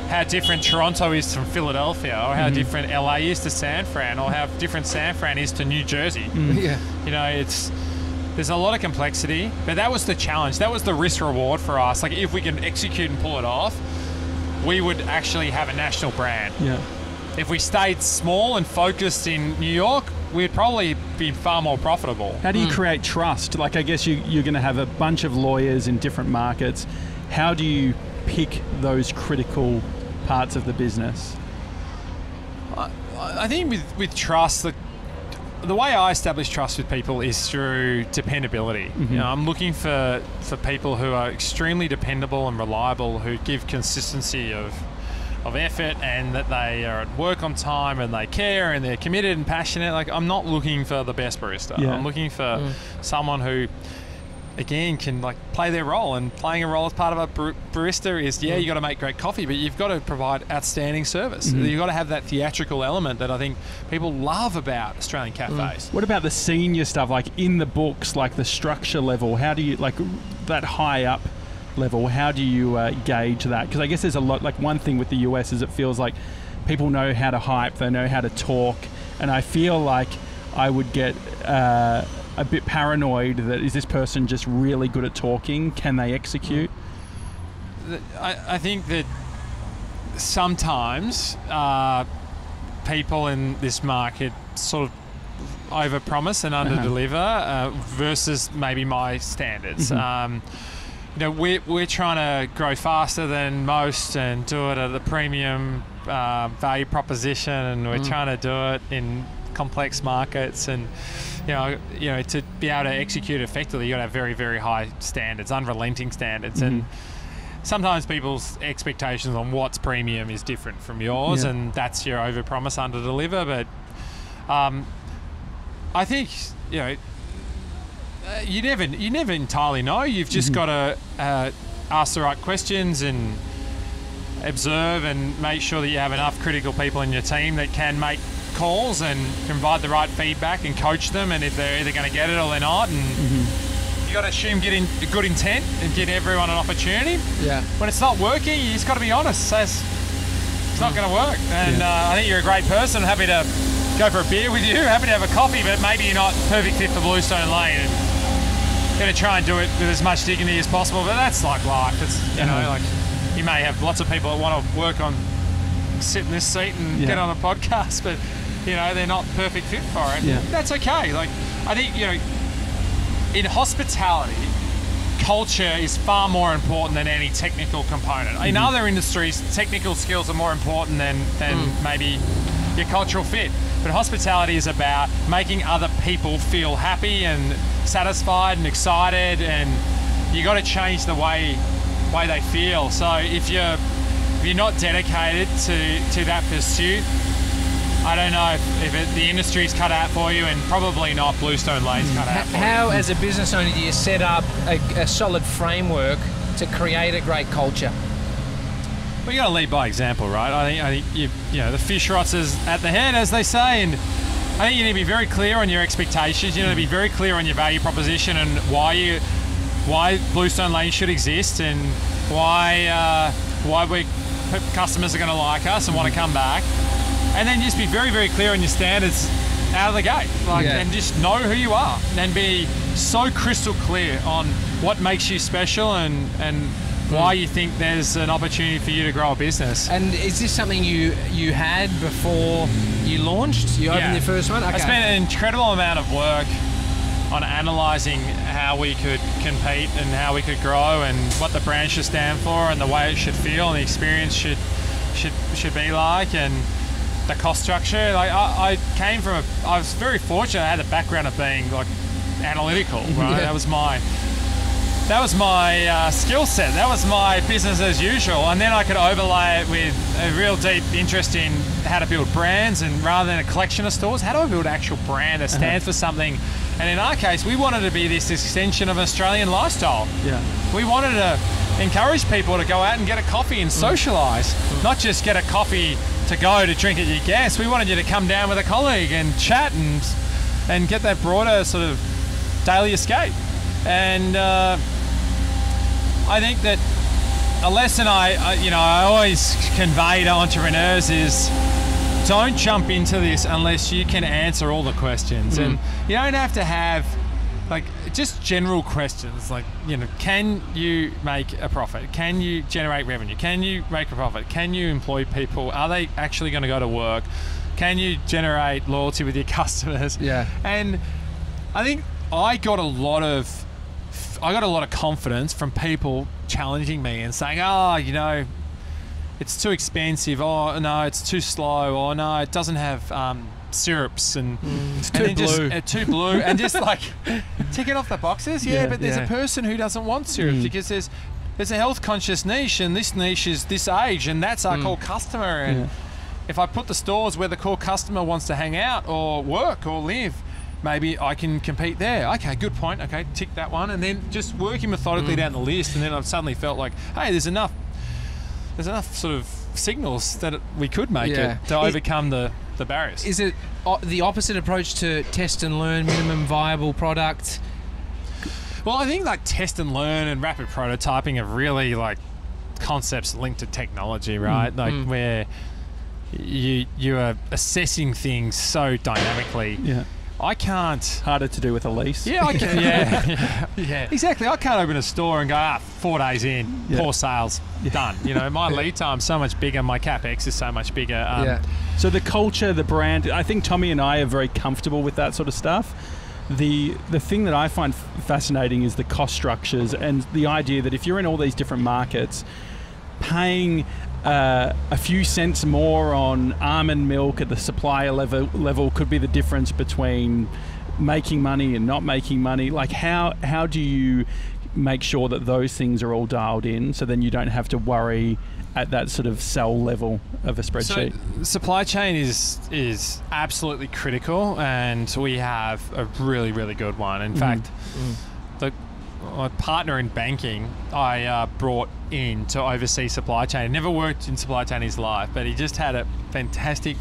how different Toronto is from Philadelphia, or how mm-hmm. different LA is to San Fran, or how different San Fran is to New Jersey. Mm. Yeah. You know, it's there's a lot of complexity, but that was the challenge. That was the risk reward for us. Like if we can execute and pull it off, we would actually have a national brand. Yeah. If we stayed small and focused in New York, we'd probably be far more profitable. How do you hmm. create trust? Like, I guess you, you're going to have a bunch of lawyers in different markets. How do you pick those critical parts of the business? I think with, with trust, the, the way I establish trust with people is through dependability. You mm-hmm. know, I'm looking for, for people who are extremely dependable and reliable, who give consistency of of effort and that they are at work on time and they care and they're committed and passionate. Like I'm not looking for the best barista. Yeah. I'm looking for mm. someone who again can like play their role and playing a role as part of a bar- barista is yeah you got to make great coffee but you've got to provide outstanding service you've got to have that theatrical element that i think people love about australian cafes What about the senior stuff, like in the books, like the structure level? How do you like that high up level? How do you uh, gauge that? Because I guess there's a lot. Like one thing with the US is it feels like people know how to hype, they know how to talk, and I feel like I would get. Uh, a bit paranoid that is this person just really good at talking? Can they execute? I, I think that sometimes uh, people in this market sort of overpromise and underdeliver uh, versus maybe my standards. Um, you know, we're, we're trying to grow faster than most and do it at the premium uh, value proposition, and we're trying to do it in complex markets and you know you know to be able to execute effectively you got to have very very high standards unrelenting standards and sometimes people's expectations on what's premium is different from yours, Yeah. and that's your overpromise, under deliver. But um, I think you know uh, you never you never entirely know. You've just got to uh, ask the right questions and observe and make sure that you have enough critical people in your team that can make calls and provide the right feedback and coach them. And if they're either going to get it or they're not, and you got to assume get in good intent and give everyone an opportunity Yeah. when it's not working, you just got to be honest. Says it's not going to work, and uh, I think you're a great person. Happy to go for a beer with you. Happy to have a coffee, but maybe you're not perfect fit for Bluestone Lane. And going to try and do it with as much dignity as possible, but that's like life. It's you know like you may have lots of people that want to work on sit in this seat and Yeah. get on a podcast, but you know they're not perfect fit for it. Yeah. That's okay. Like I think you know in hospitality, culture is far more important than any technical component. In mm-hmm. other industries, technical skills are more important than, than mm. maybe your cultural fit. But hospitality is about making other people feel happy and satisfied and excited, and you got to change the way way they feel. So if you're if you're not dedicated to to that pursuit, I don't know if, if it, the industry's cut out for you, and probably not Bluestone Lane's cut out for you. How, as a business owner, do you set up a, a solid framework to create a great culture? Well, you got to lead by example, right? I think I think you you know the fish rots is at the head, as they say, and I think you need to be very clear on your expectations. You need to be very clear on your value proposition and why you why Bluestone Lane should exist and why uh, why we customers are going to like us and want to come back, and then just be very very clear on your standards out of the gate, like Yeah. and just know who you are and be so crystal clear on what makes you special and and why mm. you think there's an opportunity for you to grow a business. And is this something you you had before you launched? You opened Yeah. your first one. I spent an incredible amount of work on analysing how we could compete and how we could grow and what the brand should stand for and the way it should feel and the experience should should should be like and the cost structure. Like I, I came from a, I was very fortunate. I had the background of being like analytical. Right, Yeah. that was my that was my uh, skill set. That was my business as usual. And then I could overlay it with a real deep interest in how to build brands. And rather than a collection of stores, how do I build an actual brand that stands for something? And in our case, we wanted to be this extension of Australian lifestyle. Yeah. We wanted to encourage people to go out and get a coffee and socialise, not just get a coffee to go to drink at your guests. We wanted you to come down with a colleague and chat and and get that broader sort of daily escape. And uh, I think that a lesson I, I you know I always convey to entrepreneurs is don't jump into this unless you can answer all the questions. And hmm. you don't have to have like just general questions like you know can you make a profit? Can you generate revenue? Can you make a profit? Can you employ people? Are they actually going to go to work? Can you generate loyalty with your customers? Yeah. and I think I got a lot of I got a lot of confidence from people challenging me and saying, "Oh, you know, it's too expensive. Oh no, it's too slow. Oh no, it doesn't have um, syrups and It's and too then just blue. uh, too blue and just like ticking off the boxes. Yeah, Yeah, but there's yeah. a person who doesn't want syrups Mm. because there's there's a health conscious niche and this niche is this age and that's our Mm. core customer and Yeah. if I put the stores where the core customer wants to hang out or work or live, maybe I can compete there. Okay, good point. Okay, tick that one, and then just working methodically Mm. down the list, and then I've suddenly felt like, hey, there's enough, there's enough sort of signals that we could make Yeah. it to Is- overcome the the barriers. Is it the opposite approach to test and learn, minimum viable product? Well, I think like test and learn and rapid prototyping are really like concepts linked to technology, right? Like Mm. where you you are assessing things so dynamically. Yeah. I can't. Harder to do with a lease. Yeah, I can. Yeah, yeah, yeah. Exactly. I can't open a store and go, ah, four days in, Yeah. poor sales, done. You know, my lead time's so much bigger, my capex is so much bigger. Um, yeah. So the culture, the brand, I think Tommy and I are very comfortable with that sort of stuff. The the thing that I find f- fascinating is the cost structures and the idea that if you're in all these different markets, paying uh, a few cents more on almond milk at the supplier level level could be the difference between making money and not making money. Like how how do you make sure that those things are all dialed in so then you don't have to worry at that sort of cell level of a spreadsheet? So supply chain is is absolutely critical, and we have a really really good one. In Mhm. fact, the my partner in banking, I uh, brought in to oversee supply chain. He never worked in supply chain in his life, but he just had a fantastic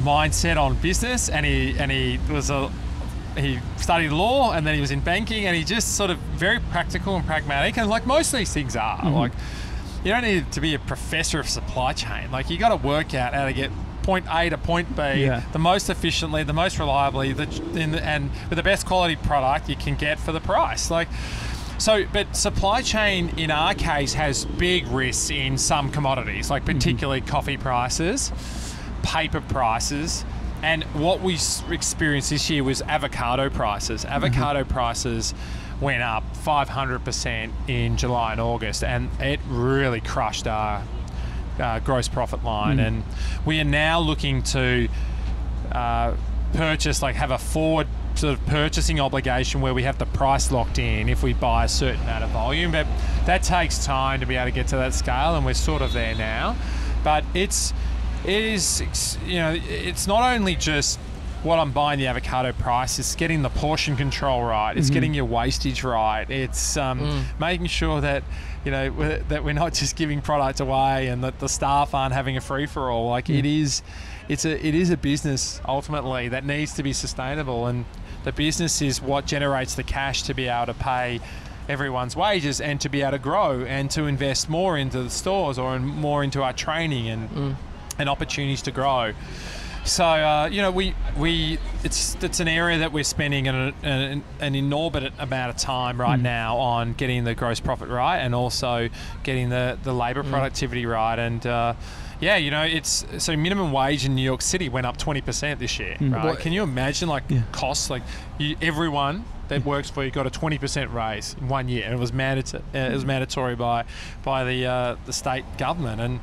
mindset on business, and he and he was a he studied law and then he was in banking and he just sort of very practical and pragmatic and like most of these things are Mhm. like you don't need to be a professor of supply chain like you got to work out how to get point A to point B Yeah. the most efficiently the most reliably the, in the, and with the best quality product you can get for the price like so, but supply chain in our case has big risks in some commodities, like mm-hmm. particularly coffee prices, paper prices, and what we experienced this year was avocado prices. Mm-hmm. Avocado prices went up 500% in July and August, and it really crushed our uh, gross profit line. Mm. And we are now looking to uh, purchase, like have a forward sort of purchasing obligation where we have the price locked in if we buy a certain amount of volume. But that takes time to be able to get to that scale, and we're sort of there now. But it's it is you know it's not only just what I'm buying the avocado price. It's getting the portion control right. It's Mhm. getting your wastage right. It's um, Mm. making sure that you know we're, that we're not just giving product away and that the staff aren't having a free for all. Like it is, it's a it is a business ultimately that needs to be sustainable, and the business is what generates the cash to be able to pay everyone's wages and to be able to grow and to invest more into the stores or in, more into our training and Mm. and opportunities to grow. So uh, you know, we we it's it's an area that we're spending an, an, an inordinate amount of time right Mm. now on getting the gross profit right and also getting the the labour Mm. productivity right. And uh, yeah, you know, it's so minimum wage in New York City went up twenty percent this year. Mm. Right? What- Can you imagine like Yeah. costs like you, everyone that works for you got a twenty percent raise in one year, and it was mandatory. Uh, it was mandatory by by the uh, the state government and.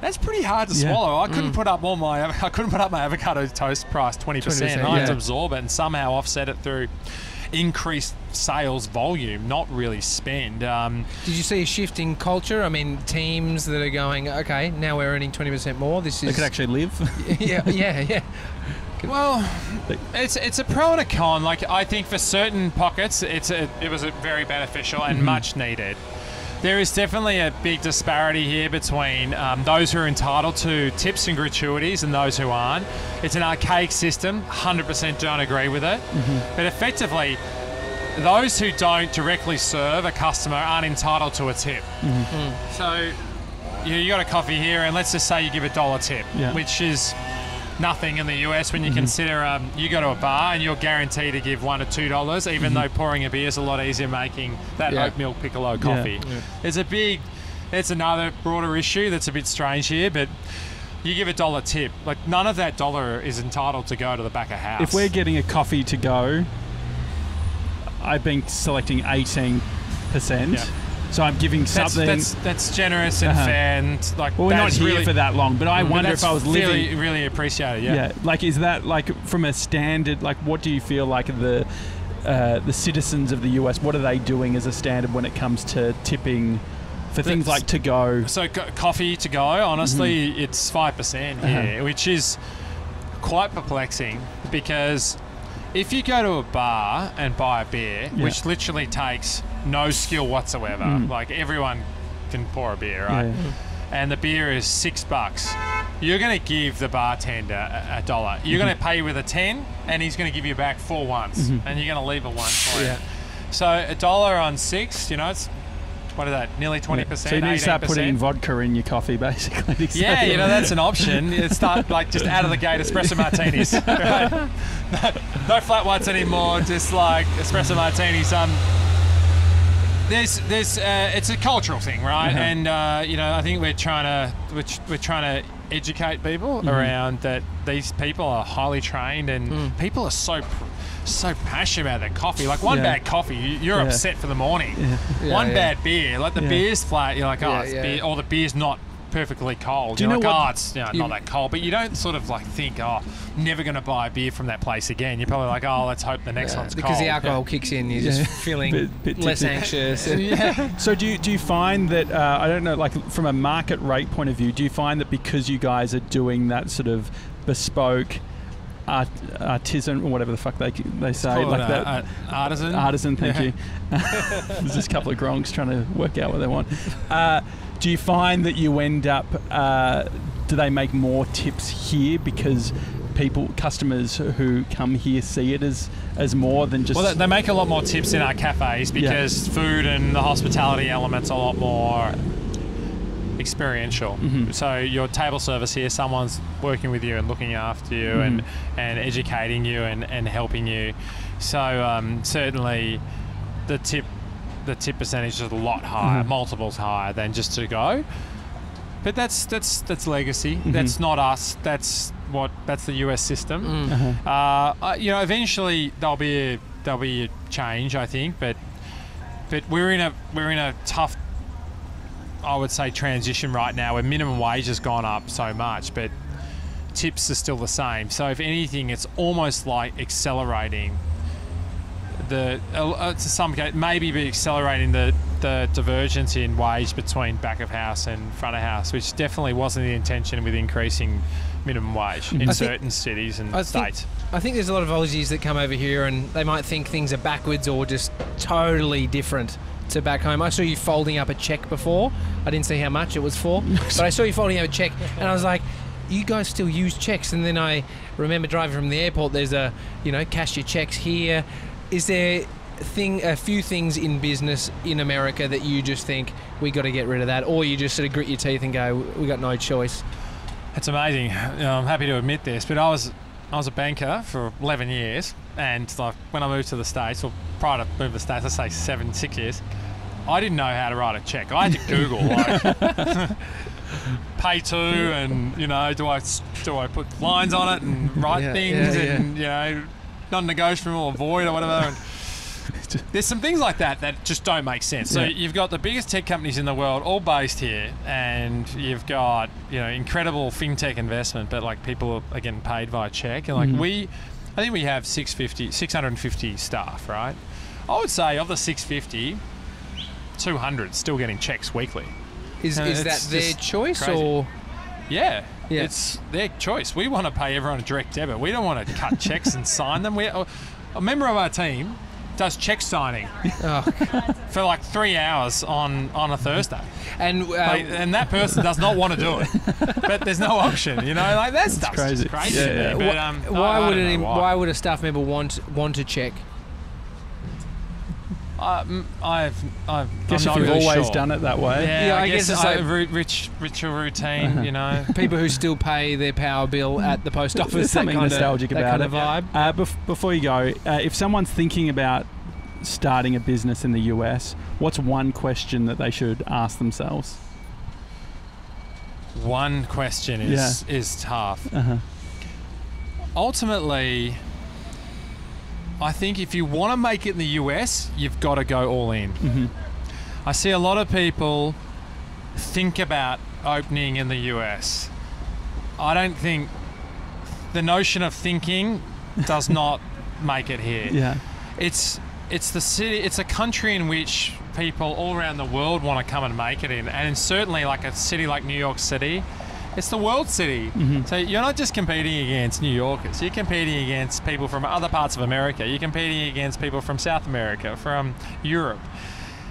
That's pretty hard to Yeah. swallow. I couldn't Mm. put up all my I couldn't put up my avocado toast price twenty percent. 20%, I had to absorb it and somehow offset it through increased sales volume, not really spend. Um, Did you see a shift in culture? I mean, teams that are going, okay, now we're earning 20% more. This They is. could actually live. yeah, yeah, yeah. well, it's it's a pro and a con. Like I think for certain pockets, it's a, it was a very beneficial and Mhm. much needed. There is definitely a big disparity here between um, those who are entitled to tips and gratuities and those who aren't. It's an archaic system. 100% don't agree with it. Mm-hmm. But effectively, those who don't directly serve a customer aren't entitled to a tip. Mm-hmm. Hmm. So you, you got a coffee here, and let's just say you give a dollar tip, Yeah. which is nothing in the US when you consider um, you go to a bar and you're guaranteed to give one or two dollars, even though pouring a beer is a lot easier making that Yeah. oat milk piccolo coffee. Yeah. It's a big, it's another broader issue that's a bit strange here, but. You give a dollar tip, like none of that dollar is entitled to go to the back of house. if we're getting a coffee to go, I've been selecting 18%. Yeah. So I'm giving That's, something. that's that's generous and Uh-huh. fair and like. well, we're not here really, for that long, but I but wonder if I was living. really really appreciated. Yeah. yeah. like is that like from a standard? Like, what do you feel like the uh, the citizens of the US? What are they doing as a standard when it comes to tipping for things like to go? So co- coffee to go, honestly, it's five percent Uh-huh. which is quite perplexing because if you go to a bar and buy a beer, Yeah. which literally takes no skill whatsoever, Mm. like everyone can pour a beer, right? Yeah. And the beer is six bucks. You're going to give the bartender a, a dollar. You're going to pay with a ten, and he's going to give you back four ones, and you're going to leave a one for it. So a dollar on six, you know, it's what is that? Nearly twenty percent. So you need to start putting vodka in your coffee, basically. Yeah, you know that's an option. You start like just out of the gate espresso martinis. Right? no, no flat whites anymore. Just like espresso martinis. Um, there's there's uh, it's a cultural thing, right? Uh-huh. And uh, you know I think we're trying to we're, we're trying to educate people Mm-hmm. around that these people are highly trained and people are so. Pr- So passionate about their coffee. Like one Yeah. bad coffee, you- you're Yeah. upset for the morning. Yeah, one yeah. bad beer, like the Yeah. beer's flat, you're like, oh, Yeah, it's yeah. beer, or the beer's not perfectly cold. Do you You're know like, what- oh, it's you know, you- not that cold. But you don't sort of like think, oh, never going to buy a beer from that place again. You're probably like, oh, let's hope the next Yeah, one's because cold. the alcohol kicks in, you're Yeah. just feeling Bit- bit less tipsy. anxious. yeah. So do you, do you find that uh, I don't know, like from a market rate point of view, do you find that because you guys are doing that sort of bespoke art, artisan or whatever the fuck they they say, like a- that a artisan. artisan? Thank Yeah. you. There's just a couple of gronks trying to work out what they want. Uh, do you find that you end up? Uh, do they make more tips here because? People, customers who come here see it as as more than just. Well, they, make a lot more tips in our cafes Yeah. because food and the hospitality element's a lot more experiential. Mhm. So your table service here, someone's working with you and looking after you and, and educating you and, and helping you. So um, certainly the tip the tip percentage is a lot higher, Mhm. multiples higher than just to go. But that's that's that's legacy. Mhm. That's not us. That's what that's the US system. Mm. Uh-huh. Uh, uh, you know, eventually there'll be a, there'll be a change, I think, but but we're in a we're in a tough, I would say, transition right now where minimum wage has gone up so much, but tips are still the same. So if anything, it's almost like accelerating the uh, uh, to some case maybe be accelerating the the divergence in wage between back of house and front of house, which definitely wasn't the intention with increasing minimum wage in I think- certain cities and I think- states. I think there's a lot of Aussies that come over here and they might think things are backwards or just totally different to back home. I saw you folding up a check before. I didn't see how much it was for, but I saw you folding up a check and I was like, you guys still use checks? And then I remember driving from the airport. There's a, you know, cash your checks here. Is there thing a few things in business in America that you just think we got to get rid of that, or you just sort of grit your teeth and go, we got no choice? It's amazing. I'm happy to admit this, but I was I was a banker for 11 years, and like when I moved to the states, or prior to moving to the states, I say seven, six years, I didn't know how to write a check. I had to Google like pay to, and you know, do I do I put lines on it and write Yeah, things, yeah, yeah. and you know, non-negotiable or void or whatever. And, there's some things like that that just don't make sense. So Yeah. you've got the biggest tech companies in the world, all based here, and you've got you know incredible fintech investment, but like people are getting paid via check, and like Mhm. we, I think we have 650, 650 staff, right? I would say of the 650, 200 still getting checks weekly. Is, Uh, is that their choice crazy. or? Yeah, Yeah. it's their choice. We want to pay everyone a direct debit. We don't want to cut checks and sign them. We, a member of our team does check signing Oh, for like three hours on, on a Thursday. and uh, Like, and that person does not want to do it, but there's no option. You know, like that stuff's crazy. crazy. Yeah, yeah. But, um, I- why would don't an, why. why? would a staff member want want a check? I, mm, I've, I've guess I'm if not you've really always sure. done it that way. Yeah, Yeah, I, I guess, guess it's I, like- ru- rich, ritual routine. You know, People who still pay their power bill at the post office. There's something kind nostalgic of, that about kind it. of vibe. Uh, bef- before you go, uh, if someone's thinking about starting a business in the US, what's one question that they should ask themselves? one question is is tough. Uh-huh. ultimately, I think if you want to make it in the US, you've got to go all in. hmm I see a lot of people think about opening in the US. I don't think the notion of thinking does not make it here. Yeah. It's it's the city. It's a country in which people all around the world want to come and make it in, and certainly like a city like New York City, it's the world city. Mm-hmm. So you're not just competing against New Yorkers. You're competing against people from other parts of America. You're competing against people from South America, from Europe.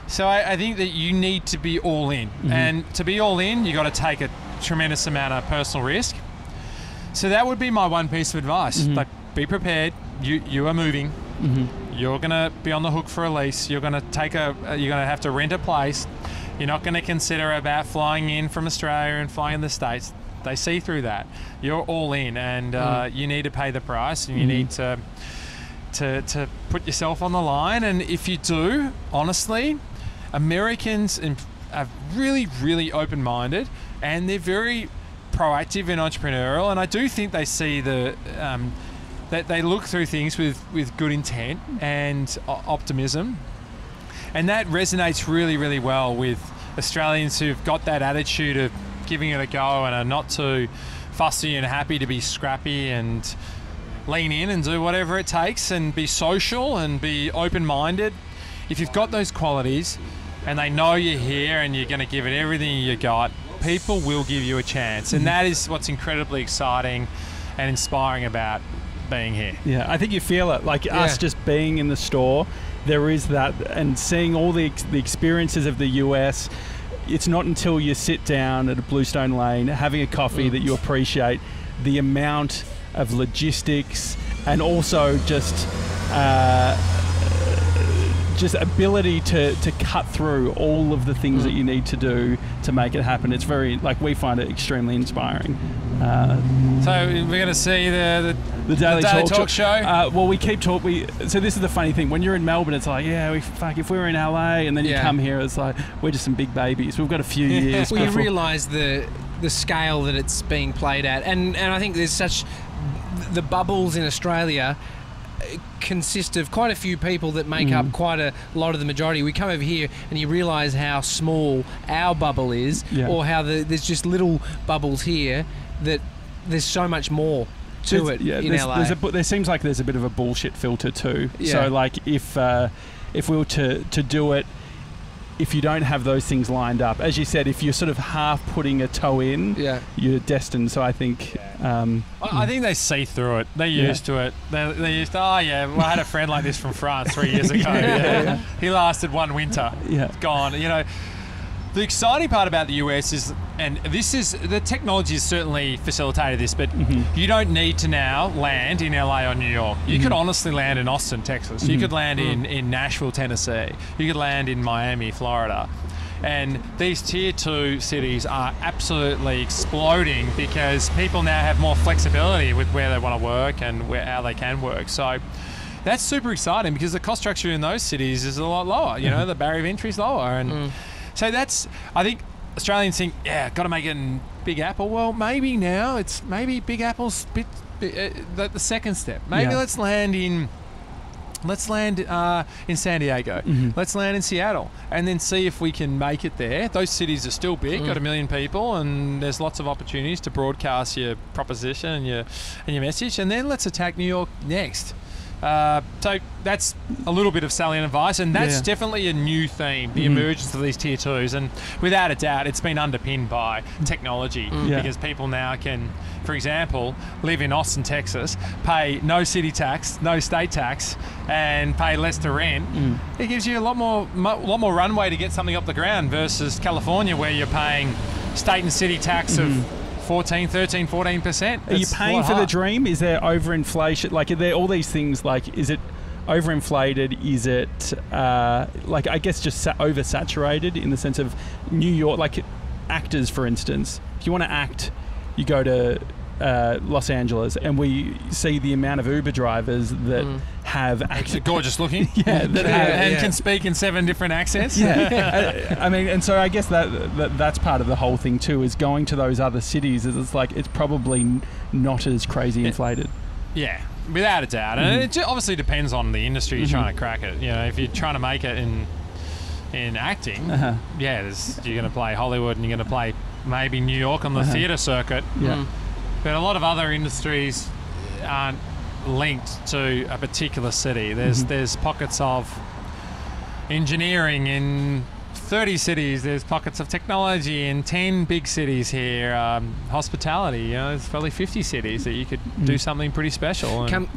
So I, I think that you need to be all in, mm-hmm. and to be all in, you've got to take a tremendous amount of personal risk. So that would be my one piece of advice. Mm-hmm. Like, be prepared. You you are moving. You're gonna be on the hook for a lease. You're gonna take a. You're gonna have to rent a place. You're not gonna consider about flying in from Australia and flying in the states. They see through that. You're all in, and uh, you need to pay the price, and you need to to to put yourself on the line. And if you do, honestly, Americans are really, really open minded and they're very proactive and entrepreneurial. And I do think they see the. Um, that they look through things with, with good intent and optimism. And that resonates really, really well with Australians who've got that attitude of giving it a go and are not too fussy and happy to be scrappy and lean in and do whatever it takes and be social and be open minded. If you've got those qualities and they know you're here and you're going to give it everything you got, people will give you a chance. And that is what's incredibly exciting and inspiring about being here. Yeah, I think you feel it. Like Yeah. us just being in the store, there is that, and seeing all the, the experiences of the US. It's not until you sit down at a Bluestone Lane having a coffee that you appreciate the amount of logistics and also just uh, just ability to, to cut through all of the things that you need to do to make it happen. It's very like we find it extremely inspiring. Uh, So we're going to see the, the Daily, Daily Talk, Talk Show? Uh, well, we keep talk. We so this is the funny thing. When you're in Melbourne, it's like, yeah, we fuck. If we were in LA and then you Yeah. come here, it's like we're just some big babies. We've got a few years. Well, you realise the the scale that it's being played at, and and I think there's such the bubbles in Australia consist of quite a few people that make Mm. up quite a lot of the majority. We come over here and you realise how small our bubble is, Yeah. or how the, there's just little bubbles here that there's so much more to There's- it yeah, in there's, LA. there's a, there seems like there's a bit of a bullshit filter too. Yeah. So like if uh, if we were to to do it. If you don't have those things lined up, as you said, if you're sort of half putting a toe in, yeah. you're destined. So I think, um, I I think they see through it. They're Yeah. used to it. They're, they're used to, oh, yeah, well, I had a friend like this from France three years ago. Yeah. Yeah. He lasted one winter. yeah, Gone. You know, the exciting part about the US is, and this is, the technology has certainly facilitated this, but mm-hmm. you don't need to now land in LA or New York. You could mm-hmm. honestly land in Austin, Texas. You mm-hmm. could land in, mm. in Nashville, Tennessee. You could land in Miami, Florida. And these tier two cities are absolutely exploding because people now have more flexibility with where they want to work and where, how they can work. So that's super exciting because the cost structure in those cities is a lot lower. You know, the barrier of entry is lower. And mm. So that's, I think Australians think, yeah, got to make it in Big Apple. Well, maybe now it's maybe Big Apple's bit, bit, uh, the, the second step. Maybe Yeah. let's land in. Let's land uh, in San Diego. Let's land in Seattle, and then see if we can make it there. Those cities are still big, got a million people, and there's lots of opportunities to broadcast your proposition and your and your message. And then let's attack New York next. Uh, so that's a little bit of salient advice, and that's Yeah. definitely a new theme: the mm. emergence of these tier twos, and without a doubt, it's been underpinned by technology mm. Yeah. because people now can, for example, live in Austin, Texas, pay no city tax, no state tax, and pay less to rent. Mm. It gives you a lot more, mo- lot more runway to get something off the ground versus California, where you're paying state and city tax of 14, 13, 14 percent. Are you paying for the dream? Is there overinflation? Like, are there all these things? Like, is it overinflated? Is it uh, like I guess just sa- oversaturated in the sense of New York? Like actors, for instance, if you want to act, you go to uh, Los Angeles, and we see the amount of Uber drivers that have act- gorgeous looking. yeah, that have and yeah. can speak in seven different accents. yeah, I, I mean, and so I guess that, that that's part of the whole thing too. Is going to those other cities. Is it's like it's probably not as crazy inflated. Yeah, without a doubt. And it ju- obviously depends on the industry you're trying to crack it. You know, if you're trying to make it in in acting, Uh-huh. yeah, there's, you're going to play Hollywood and you're going to play maybe New York on the Uh-huh. theatre circuit. Yeah. Mm. But a lot of other industries aren't linked to a particular city. There's Mhm. there's pockets of engineering in 30 cities. There's pockets of technology in 10 big cities here. Um, hospitality, you know, there's probably 50 cities that you could do Mm. something pretty special. and- Come,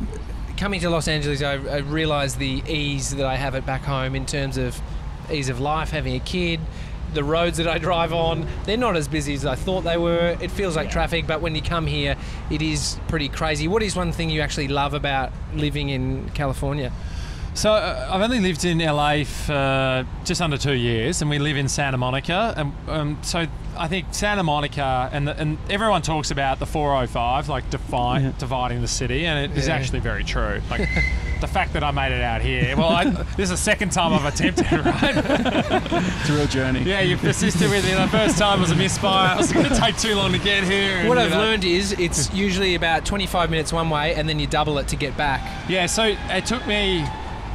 coming to Los Angeles, I, I realised the ease that I have it back home in terms of ease of life, having a kid. The roads that I drive on, they're not as busy as I thought they were. It feels like traffic, but when you come here, it is pretty crazy. What is one thing you actually love about living in California? So uh, I've only lived in LA for just under two years, and we live in Santa Monica. And um, so I think Santa Monica, and the, and everyone talks about the 405, like define, Yeah. dividing the city, and it is Yeah. actually very true. Like the fact that I made it out here. Well, I, this is the second time I've attempted, right? It's a real journey. yeah, you persisted with it. The first time was a misfire. It was going to take too long to get here. and, What you I've know. learned is it's usually about 25 minutes one way, and then you double it to get back. Yeah, so it took me.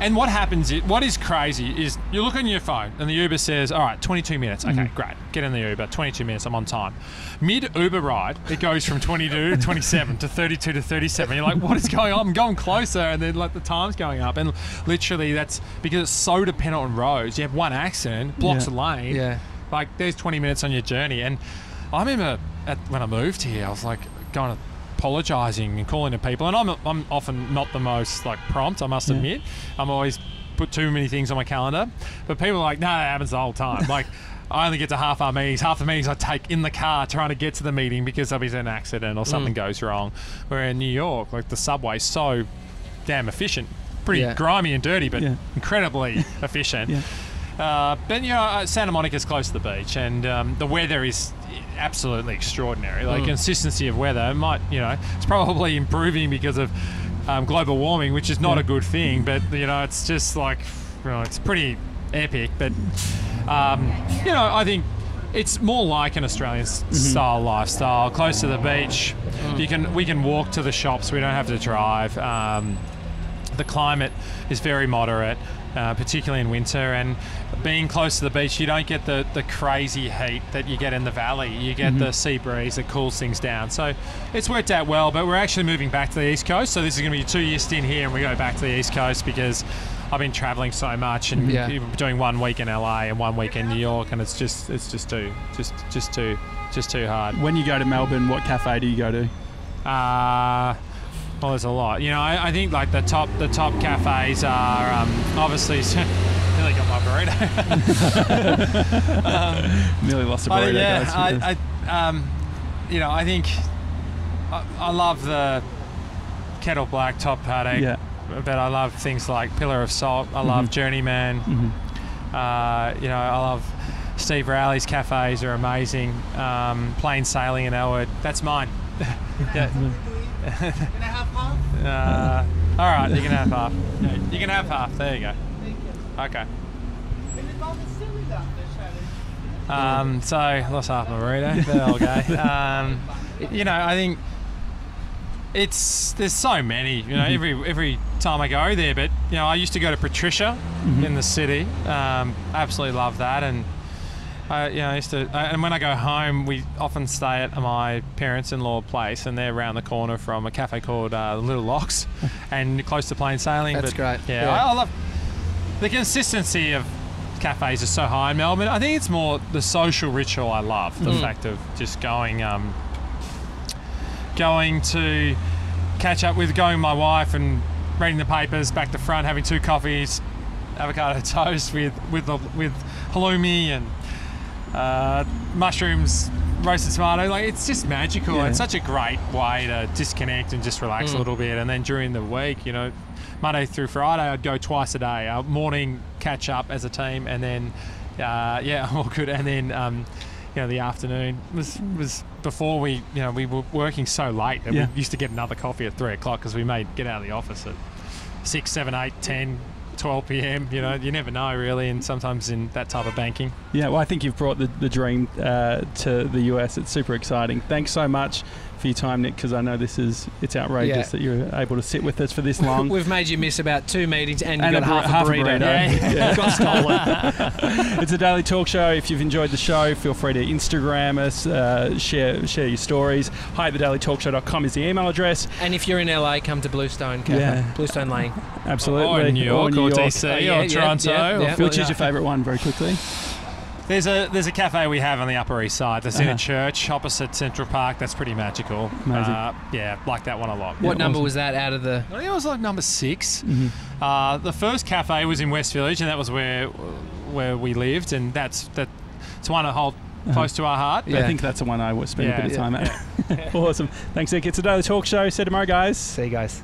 And what happens? Is, what is crazy is you look on your phone and the Uber says, "All right, 22 minutes. Okay, mm-hmm. great. Get in the Uber. 22 minutes. I'm on time." Mid Uber ride, it goes from 22 to 27 to 32 to 37. You're like, "What is going on? I'm going closer," and then like the time's going up. And literally, that's because it's so dependent on roads. You have one accident, blocks Yeah. a lane. Yeah. Like there's 20 minutes on your journey, and I remember at, when I moved here, I was like going to apologising and calling to people, and I'm I'm often not the most like prompt. I must Yeah. admit, I'm always put too many things on my calendar, but people are like, no, that happens the whole time. like. I only get to half our meetings. Half the meetings I take in the car trying to get to the meeting because there'll be an accident or something mm. goes wrong. Where in New York, like the subway's so damn efficient, pretty Yeah. grimy and dirty, but Yeah. incredibly efficient. Uh, but you know, uh, Santa Monica's close to the beach, and um, the weather is absolutely extraordinary. Like Mm. consistency of weather it might, you know, it's probably improving because of um, global warming, which is not Yeah. a good thing. But you know, it's just like, you know, it's pretty epic. But um, you know, I think. It's more like an Australian s style lifestyle, close to the beach. You can we can walk to the shops. We don't have to drive. Um, the climate is very moderate, uh, particularly in winter. And being close to the beach, you don't get the, the crazy heat that you get in the valley. You get the sea breeze that cools things down. So it's worked out well. But we're actually moving back to the east coast. So this is going to be a two year stint here, and we go back to the east coast because. I've been traveling so much and Yeah. doing one week in LA and one week in New York, and it's just it's just too just just too just too hard. When you go to Melbourne, what cafe do you go to? Uh, well, there's a lot. You know, I, I think like the top the top cafes are um, obviously. Nearly got my burrito. Nearly lost a I, burrito. yeah, guys, with. I, I, um, you know, I think I, I love the Kettle Black Top Paddock. Yeah. But I love things like Pillar of Salt. I love Mhm. Journeyman. Mhm. Uh, you know, I love Steve Rowley's cafes are amazing. Um, Plain Sailing in Elwood. That's mine. yeah. Uh, all right, you can have half. Yeah, You can have half. There you go. Okay. Um, so lost half my burrito, but I'll go. Um, you know, I think it's there's so many. You know, every every time I go there, but you know, I used to go to Patricia in the city. Um, absolutely love that, and I, you know, I used to. I, and when I go home, we often stay at my parents-in-law place, and they're around the corner from a cafe called uh, Little Locks, and close to Plain Sailing. That's but, great. Yeah, Yeah. I, I love the consistency of cafes is so high in Melbourne. I think it's more the social ritual I love. The Mm. fact of just going, um, going to catch up with, going with my wife and reading the papers back to front, having two coffees, avocado toast with with the, with halloumi and uh, mushrooms, roasted tomato. Like it's just magical. Yeah. It's such a great way to disconnect and just relax a Mm. little bit. And then during the week, you know, Monday through Friday, I'd go twice a day. Uh, morning catch up as a team, and then uh, yeah, all good. And then um, you know the afternoon was was before we you know we were working so late that Yeah. we used to get another coffee at three o'clock because we made get out of the office at six, seven, eight, ten. 12 p.m. You know, you never know really, and sometimes in that type of banking. Yeah, well, I think you've brought the, the dream uh, to the US. It's super exciting. Thanks so much for your time, Nick, because I know this is it's outrageous Yeah. that you're able to sit with us for this long. We've made you miss about two meetings and you And got a bur- half, half a a burrito. burrito. Yeah. got stolen. it's a daily talk show. If you've enjoyed the show, feel free to Instagram us, uh, share share your stories. Hi at thedailytalkshow.com is the email address. And if you're in LA, come to Bluestone Cafe. Yeah. Bluestone Lane. Absolutely. Or New York, or, New York. DC, Oh, yeah, or yeah, Toronto. yeah, or yeah. Which is Philly. your favourite one, very quickly? There's a there's a cafe we have on the Upper East Side. That's in Uh-huh. a church opposite Central Park. That's pretty magical. Amazing. Uh, yeah, like that one a lot. What Yeah, number awesome. was that out of the? I think it was like number 6 Mhm. Uh, the first cafe was in West Village, and that was where where we lived, and that's that. It's one I hold close to our heart. I think that's the one I would spend Yeah. a bit of Yeah. time at. awesome. Thanks, Nick. It's a daily talk show. See you tomorrow, guys. See you guys.